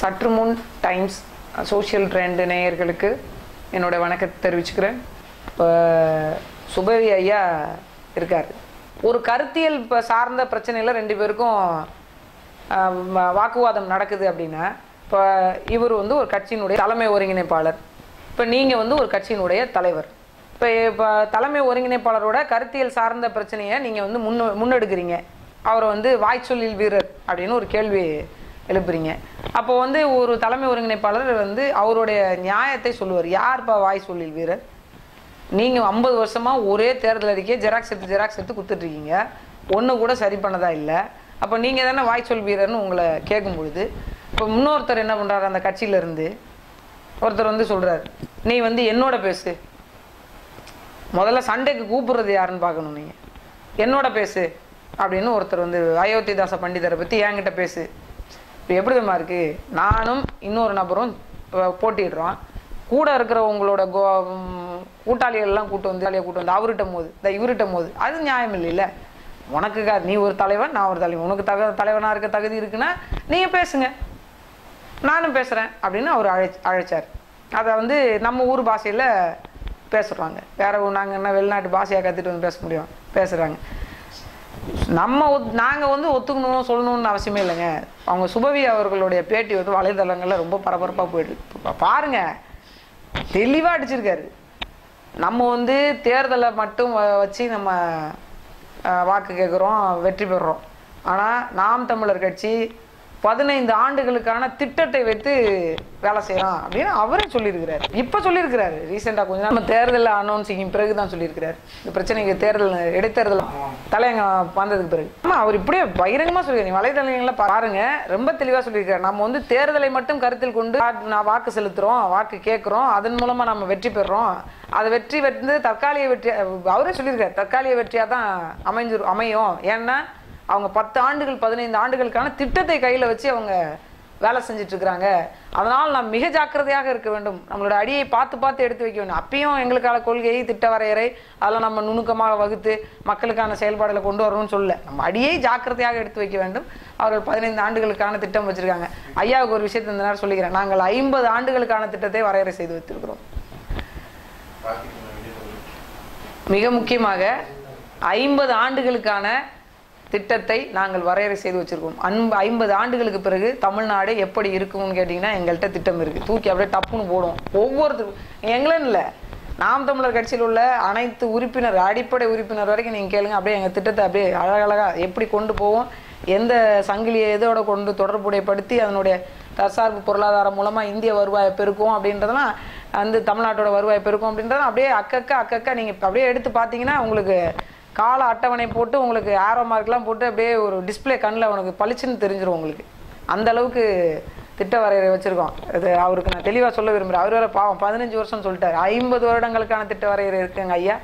சற்று முன் times social trend நேயர்களுக்கு என்னோட வணக்கத்தை தெரிவிச்சுக்கிறேன். இப்போ சுபவி ஐயா இருக்கார். ஒரு கருத்தியல் இப்போ சார்ந்த பிரச்சனையில் ரெண்டு பேருக்கும் வாக்குவாதம் நடக்குது அப்படின்னா இப்போ இவர் வந்து ஒரு கட்சியினுடைய தலைமை ஒருங்கிணைப்பாளர். இப்போ நீங்கள் வந்து ஒரு கட்சியினுடைய தலைவர். இப்போ இப்போ தலைமை ஒருங்கிணைப்பாளரோட கருத்தியல் சார்ந்த பிரச்சனையை நீங்கள் வந்து முன் முன்னெடுக்கிறீங்க. அவரை வந்து வாய்ச்சொல்லில் வீரர் அப்படின்னு ஒரு கேள்வி எழுப்புறீங்க. அப்போ வந்து ஒரு தலைமை ஒருங்கிணைப்பாளர் வந்து அவருடைய நியாயத்தை சொல்லுவார். யார்ப்பா வாய் சொல்லில் வீரர்? நீங்கள் ஐம்பது வருஷமாக ஒரே தேர்தல் அறிக்கையை ஜெராக்ஸ் எடுத்து ஜெராக்ஸ் எடுத்து கொடுத்துட்ருக்கீங்க. ஒன்று கூட சரி பண்ணதா இல்லை. அப்போ நீங்கள் தானே வாய்ச்சொல் வீரர்னு உங்களை கேட்கும் பொழுது இப்போ இன்னொருத்தர் என்ன பண்ணுறாரு அந்த கட்சியிலேருந்து ஒருத்தர் வந்து சொல்கிறார் நீ வந்து என்னோட பேசு. முதல்ல சண்டைக்கு கூப்பிடுறது யாருன்னு பார்க்கணும் நீங்கள் என்னோட பேசு. அப்படின்னு ஒருத்தர் வந்து அயோத்திதாச பண்டிதரை பற்றி என்கிட்ட பேசு. இப்போ எப்படி தெரியுமா இருக்கு? நானும் இன்னொரு நபரும் போட்டிடுறோம். கூட இருக்கிற உங்களோட கோ கூட்டாளிகள்லாம் கூட்டு வந்து ஜாலியாக கூட்டு வந்து அவர்கிட்ட போது இந்த இவர்கிட்ட போது அது நியாயம் இல்லைல்ல. உனக்கு நீ ஒரு தலைவன் நான் ஒரு தலைவன். உனக்கு தக தலைவனாக இருக்க தகுதி இருக்குன்னா நீங்கள் பேசுங்க. நானும் பேசுகிறேன் அப்படின்னு அவர் அழை அழைச்சார். அதை வந்து நம்ம ஊர் பாஷையில் பேசுகிறாங்க வேற நாங்கள் என்ன வெளிநாட்டு பாஷையாக கற்றுட்டு வந்து பேச முடியும்? பேசுகிறாங்க நம்ம ஒத் நாங்கள் வந்து ஒத்துக்கணும் சொல்லணும்னு அவசியமே இல்லைங்க. அவங்க சுபவி அவர்களுடைய பேட்டி வந்து வலைதளங்களில் ரொம்ப பரபரப்பாக போயிட்டு இருக்கு. பாருங்க. தெளிவாக அடிச்சிருக்காரு. நம்ம வந்து தேர்தலை மட்டும் வ- வச்சு நம்ம வாக்கு கேட்குறோம் வெற்றி பெறுறோம் ஆனால் நாம் தமிழர் கட்சி பதினைந்து ஆண்டுகளுக்கான திட்டத்தை வைத்து வேலை செய்யலாம் அப்படின்னு அவரே சொல்லியிருக்கிறார். இப்போ சொல்லியிருக்கிறாரு. ரீசெண்டாக கொஞ்ச நம்ம தேர்தல் அனௌன்சிங் பிறகு தான் சொல்லியிருக்கிறார். இந்த பிரச்சனைக்கு தேர்தல் இடைத்தேர்தல் தலையங்க வந்ததுக்கு பிறகு. ஆமாம் அவர் இப்படியே பகிரங்கமாக சொல்லியிருக்காரு. நீ வலைதளங்களை பாருங்க. ரொம்ப தெளிவாக சொல்லியிருக்காரு. நம்ம வந்து தேர்தலை மட்டும் கருத்தில் கொண்டு நான் வாக்கு செலுத்துகிறோம் வாக்கு கேட்குறோம். அதன் மூலமாக நம்ம வெற்றி பெறுறோம் அது வெற்றி வந்து தற்காலிக வெற்றி அவரே சொல்லியிருக்காரு. தற்காலிக வெற்றியாக தான் அமைஞ்சிரும் அமையும். ஏன்னா அவங்க பத்து ஆண்டுகள் பதினைந்து ஆண்டுகளுக்கான திட்டத்தை கையில் வச்சு அவங்க வேலை செஞ்சுட்டு இருக்கிறாங்க அதனால் நாம் மிக ஜாக்கிரதையாக இருக்க வேண்டும். நம்மளோட அடியை பார்த்து பார்த்து எடுத்து வைக்க வேண்டும். அப்பயும் எங்களுக்கான கொள்கை திட்ட வரையறை அதெல்லாம் நம்ம நுணுக்கமாக வகுத்து மக்களுக்கான செயல்பாடுகளை கொண்டு வரணும்னு சொல்லல. நம்ம அடியை ஜாக்கிரதையாக எடுத்து வைக்க வேண்டும். அவர்கள் பதினைந்து ஆண்டுகளுக்கான திட்டம் வச்சிருக்காங்க. ஐயாவுக்கு ஒரு விஷயத்தை இந்த நேரம் சொல்லிக்கிறேன். நாங்கள் ஐம்பது ஆண்டுகளுக்கான திட்டத்தை வரையறை செய்து வைத்திருக்கிறோம். மிக முக்கியமாக ஐம்பது ஆண்டுகளுக்கான திட்டத்தை நாங்கள் வரையறை செய்து வச்சிருக்கோம். அன்பு ஐம்பது ஆண்டுகளுக்கு பிறகு தமிழ்நாடு எப்படி இருக்கும்னு கேட்டிங்கன்னா எங்கள்கிட்ட திட்டம் இருக்குது தூக்கி அப்படியே டப்புன்னு போடும். ஒவ்வொருத்தருக்கும் எங்களும் இல்லை நாம் தமிழர் கட்சியில் உள்ள அனைத்து உறுப்பினர் அடிப்படை உறுப்பினர் வரைக்கும் நீங்கள் கேளுங்க. அப்படியே எங்கள் திட்டத்தை அப்படியே அழகழகாக எப்படி கொண்டு போவோம் எந்த சங்கிலியை எதோட கொண்டு தொடர்புடையப்படுத்தி அதனுடைய தற்சார்பு பொருளாதாரம் மூலமாக இந்திய வருவாயை பெருக்கும் அப்படின்றதெல்லாம் வந்து தமிழ்நாட்டோட வருவாயை பெருக்கும் அப்படின்றத அப்படியே அக்கக்க அக்கக்க நீங்கள் அப்படியே எடுத்து பார்த்தீங்கன்னா உங்களுக்கு கால அட்டவணை போட்டு உங்களுக்கு ஆரோ மார்க்லாம் போட்டு அப்படியே ஒரு டிஸ்ப்ளே கண்ணில் உனக்கு பளிச்சுன்னு தெரிஞ்சிரும் உங்களுக்கு. அந்த அளவுக்கு திட்ட வரையறை வச்சுருக்கோம். அது அவருக்கு நான் தெளிவாக சொல்ல விரும்புகிறேன் அவர் வேற பாவம் பதினஞ்சு வருஷம் சொல்லிட்டார். ஐம்பது வருடங்களுக்கான திட்ட வரையறை இருக்குங்க ஐயா.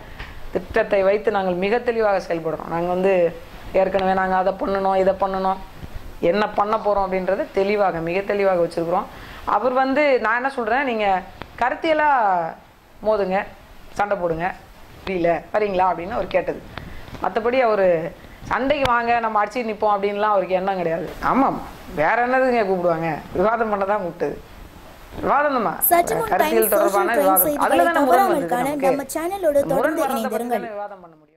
திட்டத்தை வைத்து நாங்கள் மிக தெளிவாக செயல்படுறோம். நாங்கள் வந்து ஏற்கனவே நாங்கள் அதை பண்ணணும் இதை பண்ணணும் என்ன பண்ண போகிறோம் அப்படின்றது தெளிவாக மிக தெளிவாக வச்சுருக்குறோம். அவர் வந்து நான் என்ன சொல்கிறேன் நீங்கள் கருத்தியலாக மோதுங்க சண்டை போடுங்க. புரியல வரீங்களா அப்படின்னு அவர் கேட்டது. மற்றபடி அவர் சண்டைக்கு வாங்க நம்ம அடிச்சு நிற்போம் அப்படின்லாம் அவருக்கு எண்ணம் கிடையாது. ஆமாம் வேற என்னதுங்க கூப்பிடுவாங்க? விவாதம் பண்ண தான் கூப்பிட்டது. விவாதம் தான் கருத்தியல் தொடர்பான விவாதம். அதுல தானே முரண் காண நமக்கு. நம்ம சேனலோடு முரண் தொடர்ந்து வரத விவாதம் பண்ண முடியும்?